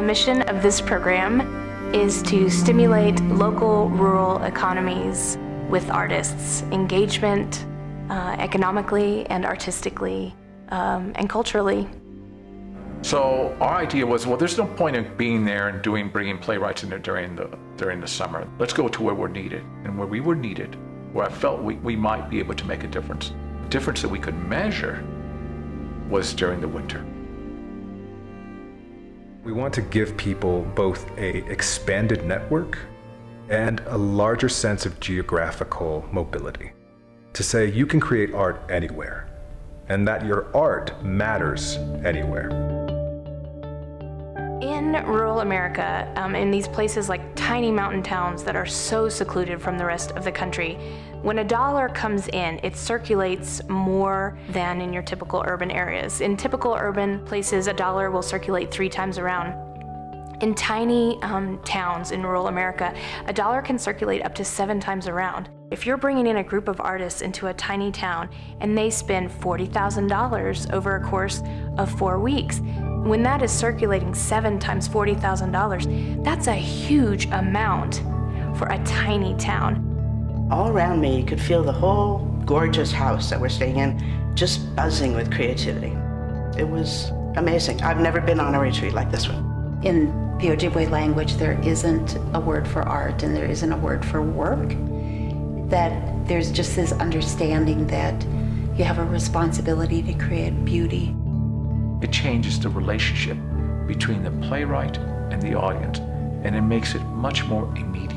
The mission of this program is to stimulate local rural economies with artists, engagement uh, economically and artistically um, and culturally. So our idea was, well, there's no point in being there and doing bringing playwrights in there during the during the summer. Let's go to where we're needed, and where we were needed, where I felt we, we might be able to make a difference. The difference that we could measure was during the winter. We want to give people both a expanded network and a larger sense of geographical mobility. To say you can create art anywhere, and that your art matters anywhere. In rural America, um, in these places like tiny mountain towns that are so secluded from the rest of the country, when a dollar comes in, it circulates more than in your typical urban areas. In typical urban places, a dollar will circulate three times around. In tiny um, towns in rural America, a dollar can circulate up to seven times around. If you're bringing in a group of artists into a tiny town and they spend $40,000 over a course of four weeks, when that is circulating seven times $40,000, that's a huge amount for a tiny town. All around me, you could feel the whole gorgeous house that we're staying in just buzzing with creativity. It was amazing. I've never been on a retreat like this one. In the Ojibwe language, there isn't a word for art and there isn't a word for work. That there's just this understanding that you have a responsibility to create beauty it changes the relationship between the playwright and the audience, and it makes it much more immediate.